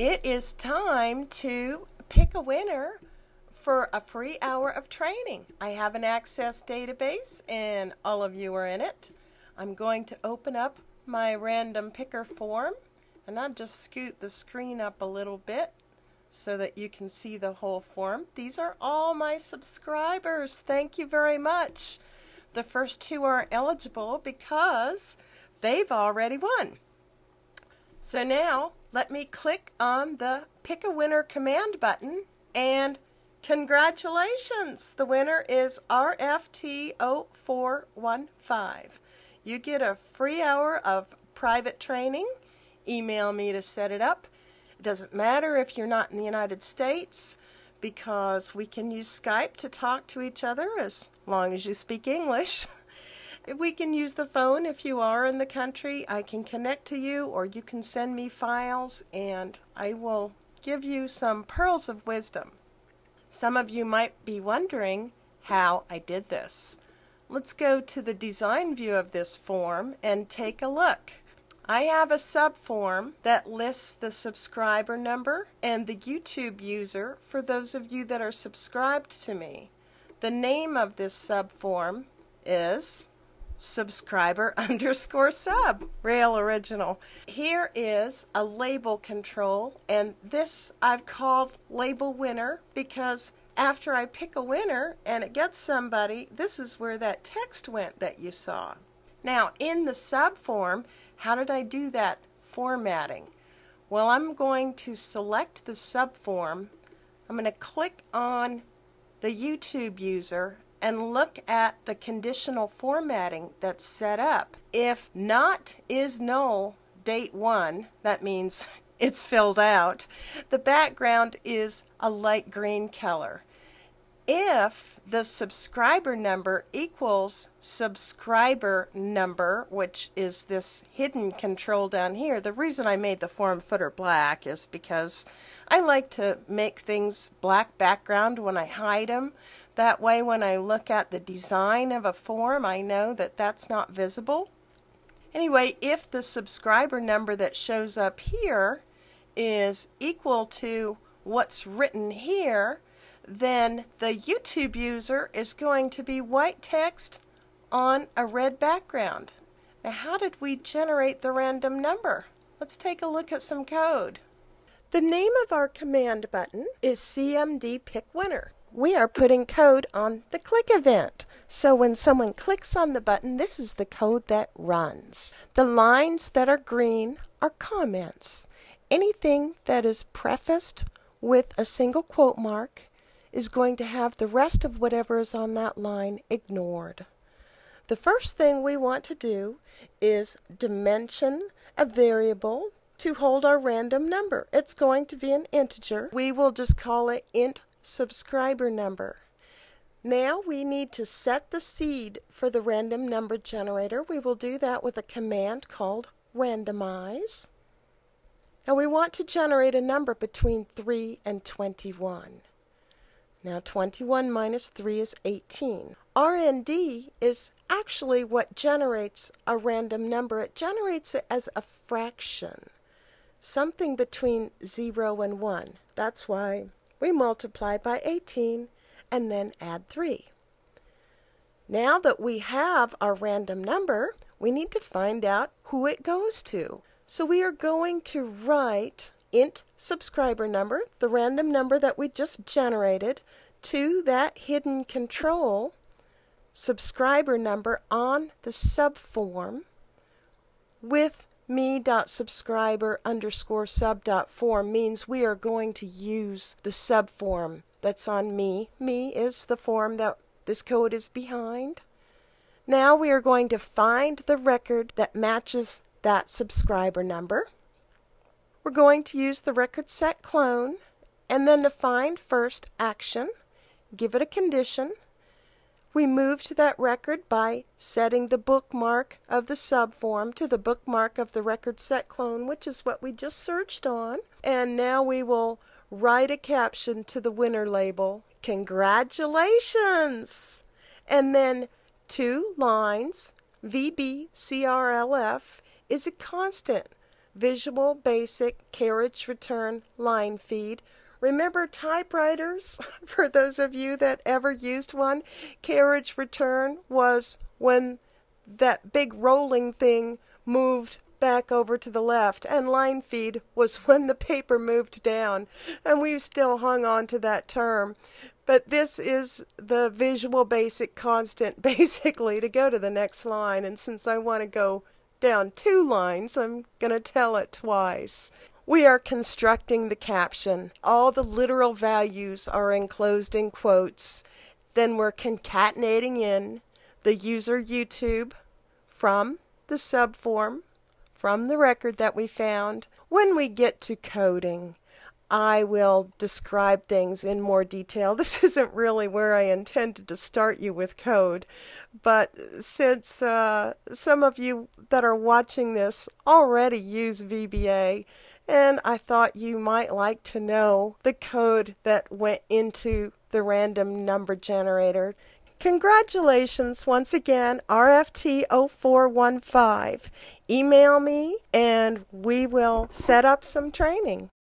It is time to pick a winner for a free hour of training. I have an Access database and all of you are in it. I'm going to open up my random picker form and I'll just scoot the screen up a little bit so that you can see the whole form. These are all my subscribers. Thank you very much. The first two are eligible because they've already won. So now let me click on the pick a winner command button and congratulations! The winner is RFT0415. You get a free hour of private training. Email me to set it up. It doesn't matter if you're not in the United States because we can use Skype to talk to each other as long as you speak English. we can use the phone if you are in the country. I can connect to you or you can send me files and I will give you some pearls of wisdom. Some of you might be wondering how I did this. Let's go to the design view of this form and take a look. I have a subform that lists the subscriber number and the YouTube user for those of you that are subscribed to me. The name of this subform is subscriber underscore sub. Real original. Here is a label control, and this I've called label winner because after I pick a winner and it gets somebody, this is where that text went that you saw. Now, in the sub form, how did I do that formatting? Well, I'm going to select the sub form. I'm going to click on the YouTube user and look at the conditional formatting that's set up. If not is null date 1, that means it's filled out, the background is a light green color if the subscriber number equals subscriber number, which is this hidden control down here, the reason I made the form footer black is because I like to make things black background when I hide them. That way when I look at the design of a form, I know that that's not visible. Anyway, if the subscriber number that shows up here is equal to what's written here, then the YouTube user is going to be white text on a red background. Now how did we generate the random number? Let's take a look at some code. The name of our command button is CMD Pick Winner. We are putting code on the click event. So when someone clicks on the button, this is the code that runs. The lines that are green are comments. Anything that is prefaced with a single quote mark is going to have the rest of whatever is on that line ignored. The first thing we want to do is dimension a variable to hold our random number. It's going to be an integer. We will just call it int subscriber number. Now we need to set the seed for the random number generator. We will do that with a command called randomize. And we want to generate a number between 3 and 21. Now 21 minus 3 is 18. RND is actually what generates a random number. It generates it as a fraction, something between 0 and 1. That's why we multiply by 18 and then add 3. Now that we have our random number, we need to find out who it goes to. So we are going to write int subscriber number, the random number that we just generated, to that hidden control subscriber number on the subform with me.subscriber underscore sub dot form means we are going to use the subform that's on me. Me is the form that this code is behind. Now we are going to find the record that matches that subscriber number. We're going to use the record set clone and then to find first action, give it a condition. We move to that record by setting the bookmark of the subform to the bookmark of the record set clone, which is what we just searched on. And now we will write a caption to the winner label. Congratulations! And then two lines, VBCRLF is a constant. Visual Basic Carriage Return Line Feed. Remember typewriters? For those of you that ever used one, carriage return was when that big rolling thing moved back over to the left, and line feed was when the paper moved down, and we've still hung on to that term. But this is the visual basic constant basically to go to the next line, and since I want to go down two lines, I'm going to tell it twice. We are constructing the caption. All the literal values are enclosed in quotes. Then we're concatenating in the user YouTube from the subform, from the record that we found. When we get to coding, I will describe things in more detail. This isn't really where I intended to start you with code, but since uh, some of you that are watching this already use VBA, and I thought you might like to know the code that went into the random number generator. Congratulations once again, RFT0415. Email me and we will set up some training.